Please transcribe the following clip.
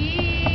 Yeah.